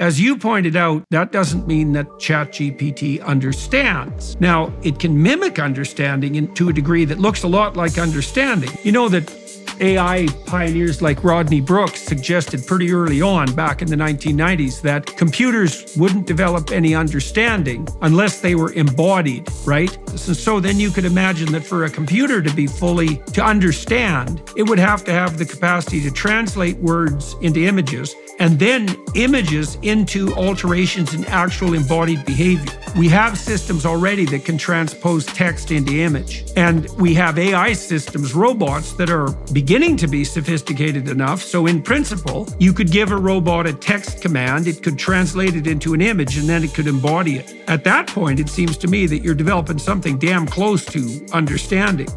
as you pointed out, that doesn't mean that ChatGPT understands. Now, it can mimic understanding in, to a degree that looks a lot like understanding. You know that AI pioneers like Rodney Brooks suggested pretty early on, back in the 1990s, that computers wouldn't develop any understanding unless they were embodied, right? So, so then you could imagine that for a computer to be fully, to understand, it would have to have the capacity to translate words into images and then images into alterations in actual embodied behavior. We have systems already that can transpose text into image. And we have AI systems, robots that are beginning to be sophisticated enough. So, in principle, you could give a robot a text command, it could translate it into an image, and then it could embody it. At that point, it seems to me that you're developing something damn close to understanding.